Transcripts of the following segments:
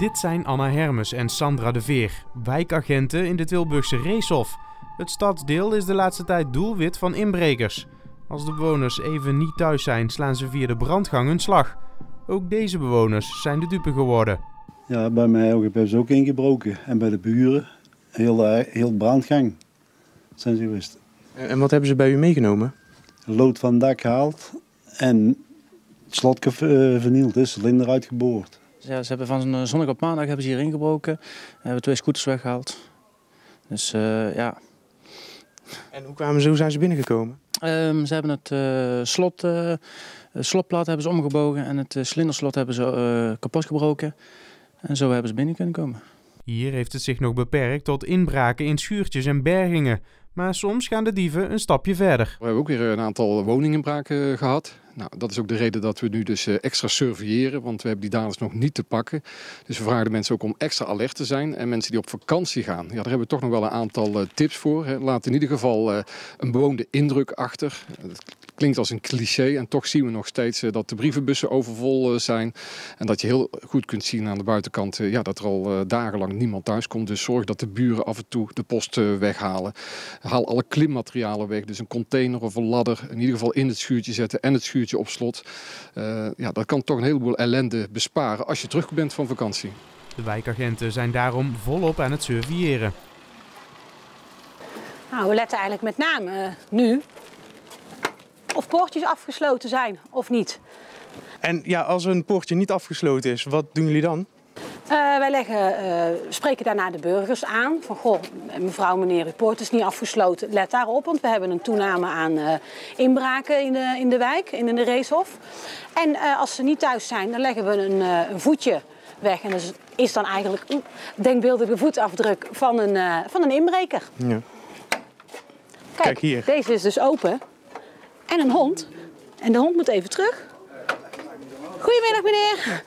Dit zijn Anna Hermes en Sandra de Veer, wijkagenten in de Tilburgse Reeshof. Het stadsdeel is de laatste tijd doelwit van inbrekers. Als de bewoners even niet thuis zijn, slaan ze via de brandgang hun slag. Ook deze bewoners zijn de dupe geworden. Ja, bij mij ook, hebben ze ook ingebroken. En bij de buren, heel, heel brandgang zijn ze geweest. En wat hebben ze bij u meegenomen? Lood van het dak gehaald en het slot eh, vernield, is cilinder uitgeboord. Ja, ze hebben van zo'n zonnig op maandag hebben ze hier ingebroken. Hebben twee scooters weggehaald. Dus eh, ja, En hoe, kwamen ze, hoe zijn ze binnengekomen? Ehm, ze hebben het eh, slot, eh, slotplaat hebben ze omgebogen en het eh, cilinderslot hebben ze eh, kapot gebroken. En zo hebben ze binnen kunnen komen. Hier heeft het zich nog beperkt tot inbraken in schuurtjes en bergingen. Maar soms gaan de dieven een stapje verder. We hebben ook weer een aantal woninginbraken gehad. Nou, dat is ook de reden dat we nu dus eh, extra surveilleren, want we hebben die daders nog niet te pakken. Dus we vragen de mensen ook om extra alert te zijn. En mensen die op vakantie gaan, ja, daar hebben we toch nog wel een aantal eh, tips voor. Laat in ieder geval eh, een bewoonde indruk achter. Klinkt als een cliché en toch zien we nog steeds eh, dat de brievenbussen overvol eh, zijn. En dat je heel goed kunt zien aan de buitenkant eh, ja, dat er al dagenlang niemand thuis komt. Dus zorg dat de buren af en toe de post weghalen. Haal alle klimmaterialen weg. Dus een container of een ladder in ieder geval in het schuurtje zetten en het schuurtje op slot. Eh, ja, dat kan toch een heleboel ellende besparen als je terug bent van vakantie. De wijkagenten zijn daarom volop aan het surveilleren. Nou, we letten eigenlijk met name nu of poortjes afgesloten zijn of niet. En ja, als een poortje niet afgesloten is, wat doen jullie dan? Eh, wij leggen, eh, spreken daarna de burgers aan. Van goh, mevrouw, meneer, uw poort is niet afgesloten. Let daarop, want we hebben een toename aan eh, inbraken in de, in de wijk, in de Reeshof. En als ze niet thuis zijn, dan leggen we een, een voetje weg. En dat is, is dan eigenlijk denkbeeldige voetafdruk van een, van een inbreker. Ja. Kijk, Kijk hier. deze is dus open. En een hond. En de hond moet even terug. Goedemiddag meneer.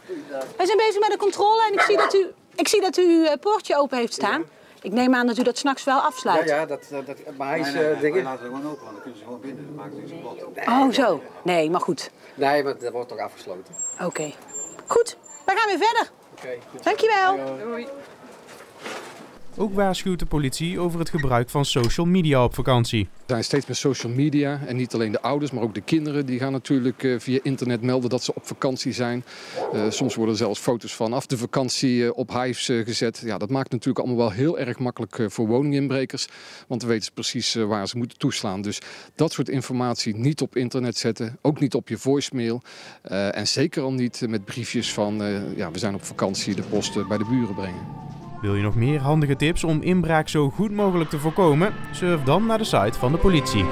Wij zijn bezig met de controle en ik zie dat u, ik zie dat u uw eh, poortje open heeft staan. Ik neem aan dat u dat s'nachts wel afsluit. Ja, ja, dat, dat, dat- maar hij is Nee, nee, eh, nee, dingen- laten gewoon open, want dan kunnen ze gewoon binnen. Dan maken ze niks kapot. Oh zo. Nee, maar goed. Nee, maar dat wordt toch afgesloten. Oké. Goed, wij gaan weer verder. Oké. Dankjewel. Doei. Ook waarschuwt de politie over het gebruik van social media op vakantie. Er zijn steeds meer social media en niet alleen de ouders, maar ook de kinderen. Die gaan natuurlijk eh, via internet melden dat ze op vakantie zijn. Eh, soms worden zelfs foto's vanaf de vakantie eh, op hives gezet. Ja, dat maakt natuurlijk allemaal wel heel erg makkelijk voor woninginbrekers. Want dan weten ze precies waar ze moeten toeslaan. Dus dat soort informatie niet op internet zetten. Ook niet op je voicemail. En zeker al niet met briefjes van ja, we zijn op vakantie de post bij de buren brengen. Wil je nog meer handige tips om inbraak zo goed mogelijk te voorkomen? Surf dan naar de site van de politie.